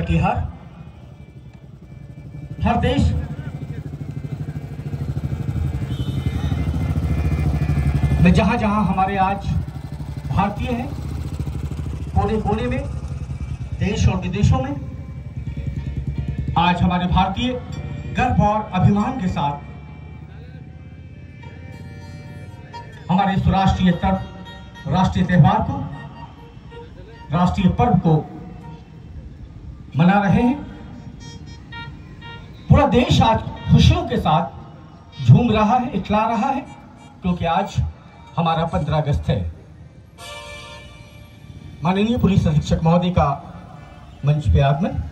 कटिहार। हर देश में जहाँ जहाँ हमारे आज भारतीय हैं, कोने कोने में, देश और विदेशों में, आज हमारे भारतीय गर्व और अभिमान के साथ हमारे इस राष्ट्रीय तर्व राष्ट्रीय त्यौहार को, राष्ट्रीय पर्व को मना रहे हैं। पूरा देश आज खुशियों के साथ झूम रहा है इखला रहा है, क्योंकि आज हमारा पंद्रह अगस्त है। माननीय पुलिस अधीक्षक महोदय का मंच पे आगमन।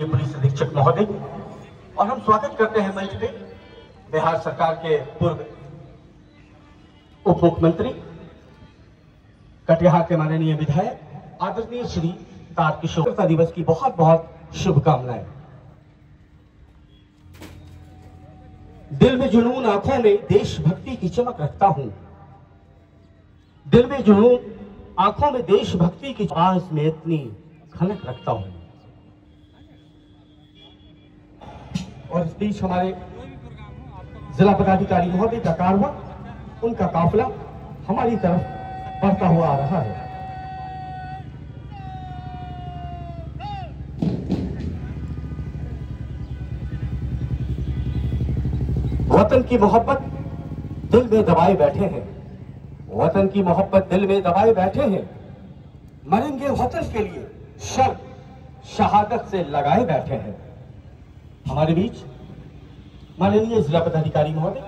पुलिस अधीक्षक महोदय और हम स्वागत करते हैं मंच पे बिहार सरकार के पूर्व उप मुख्यमंत्री कटिहार के माननीय विधायक, आदरणीय श्री तारकिशोर। दिवस की बहुत बहुत शुभकामनाएँ। दिल में जुनून आँखों में देशभक्ति की चमक रखता हूँ। दिल में जुनून, आँखों में देशभक्ति की आवाज़ में इतनी खनक रखता हूँ। और इस बीच हमारे जिला पदाधिकारी महोदय का कारवा उनका काफिला हमारी तरफ़ बढ़ता हुआ आ रहा है। वतन की मोहब्बत दिल में दबाए बैठे हैं। वतन की मोहब्बत दिल में दबाए बैठे हैं। मरेंगे वतन के लिए शर्त शहादत से लगाए बैठे हैं। हमारे बीच माननीय जिला पदाधिकारी महोदय,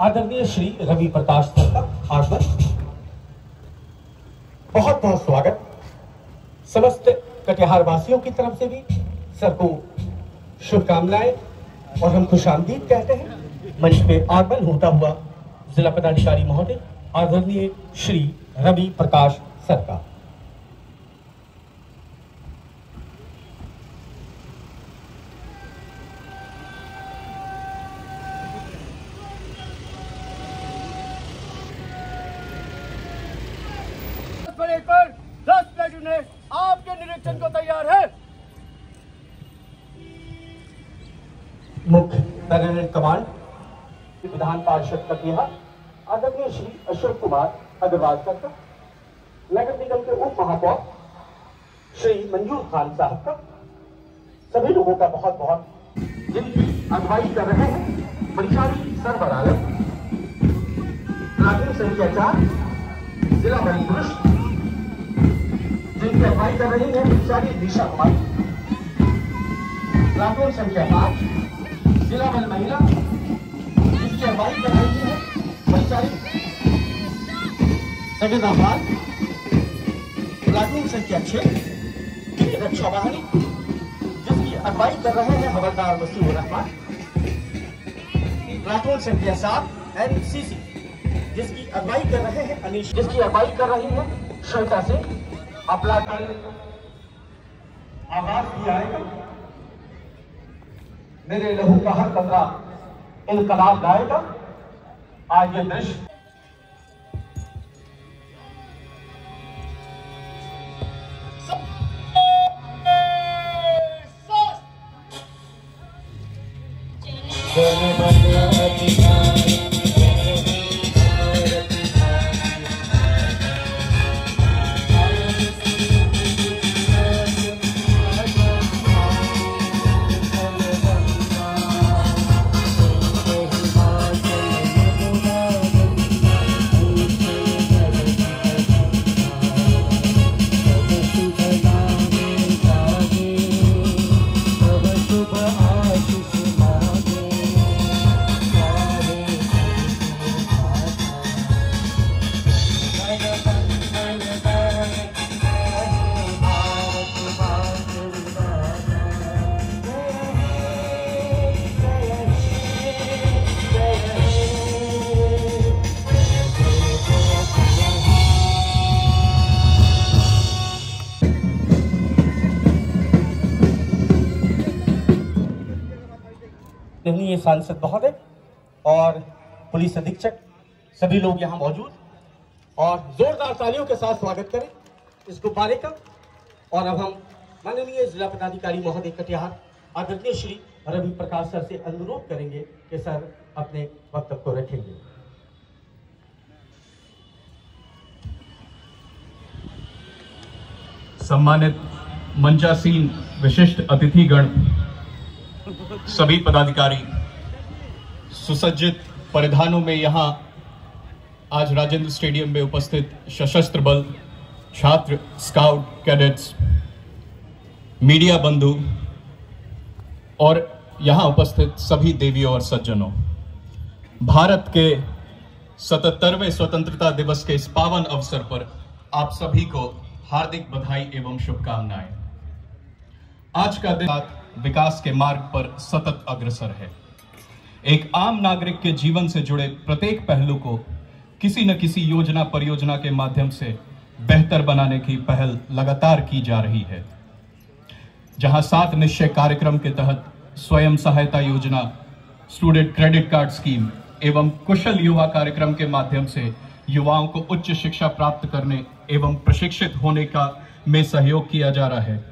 आदरणीय श्री रवि प्रकाश सर का आगमन बहुत बहुत स्वागत। समस्त कटिहार वासियों की तरफ़ से भी सर को शुभकामनाएँ और हम खुश आमदीद कहते हैं। मंच पे आगमन होता हुआ जिला पदाधिकारी महोदय, आदरणीय श्री रवि प्रकाश सर का आपके निरीक्षण को तैयार है। मुख्य पेरेंट कमांड विधान पार्षद कटिहार, आदरणीय श्री अशोक कुमार अग्रवाल सर का नगर निगम के उप महापौर श्री मंजूर खान साहब का, सभी लोगों का बहुत बहुत जिनकी अगुवाई कर रहे हैं परिचारी सरवर आलम राजीव संख्या चार जिला बड़ी पुरुष जिनकी अगुवाई कर रही है परिचारी दिशा कुमारी राठौर संख्या पाँच, जिला बल महिला जिसकी अगुवाई कर रही है परिचारी सविता पाल प्लाटून संख्या छह, रक्षा वाहिनी, जिसकी अगुवाई कर रहे हैं हवलदार मसूर रहमान। प्लाटून संख्या सात एनसीसी जिसकी अगुवाई कर रहे हैं अनिश, जिसकी अगुवाई कर रही है श्वेता सिंह। अपना आगाज़ किया है मेरे लहू का हर कतरा इनकलाब लाएगा आज ये दृश्य शुभ आशीष मांगे माननीय सांसद महोदय और पुलिस अधीक्षक, सभी लोग यहाँ मौजूद। और जोरदार तालियों के साथ स्वागत करें इस गुब्बारे का और अब हम माननीय जिला पदाधिकारी महोदय कटिहार, आदरणीय श्री रवि प्रकाश सर से अनुरोध करेंगे कि सर अपने वक्तव्य को रखेंगे। सम्मानित मंचासीन विशिष्ट अतिथिगण, सभी पदाधिकारी सुसज्जित परिधानों में यहाँ आज राजेंद्र स्टेडियम में उपस्थित सशस्त्र बल, छात्र, स्काउट, कैडेट्स, मीडिया बंधु और यहाँ उपस्थित सभी देवियों और सज्जनों। भारत के 77वें स्वतंत्रता दिवस के इस पावन अवसर पर आप सभी को हार्दिक बधाई एवं शुभकामनाएँ। आज का दिन विकास के मार्ग पर सतत अग्रसर है। एक आम नागरिक के जीवन से जुड़े प्रत्येक पहलू को किसी न किसी योजना परियोजना के माध्यम से बेहतर बनाने की पहल लगातार की जा रही है। जहाँ सात निश्चय कार्यक्रम के तहत स्वयं सहायता योजना स्टूडेंट क्रेडिट कार्ड स्कीम एवं कुशल युवा कार्यक्रम के माध्यम से युवाओं को उच्च शिक्षा प्राप्त करने एवं प्रशिक्षित होने का में सहयोग किया जा रहा है।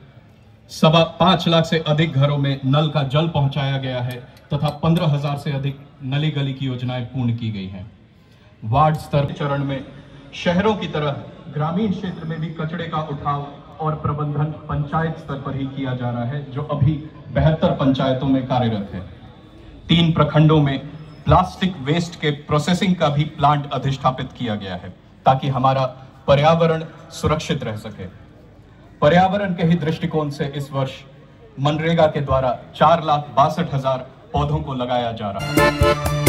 सवा पाँच लाख से अधिक घरों में नल का जल पहुँचाया गया है तथा पंद्रह हज़ार से अधिक नली गली की योजनाएँ पूर्ण की गई हैं। वार्ड स्तर चरण में शहरों की तरह ग्रामीण क्षेत्र में भी कचरे का उठाव और प्रबंधन पंचायत स्तर पर ही किया जा रहा है, जो अभी बेहतर पंचायतों में कार्यरत है। तीन प्रखंडों में प्लास्टिक वेस्ट के प्रोसेसिंग का भी प्लांट अधिष्ठापित किया गया है, ताकि हमारा पर्यावरण सुरक्षित रह सके। पर्यावरण के ही दृष्टिकोण से इस वर्ष मनरेगा के द्वारा चार लाख बासठ हज़ार पौधों को लगाया जा रहा है।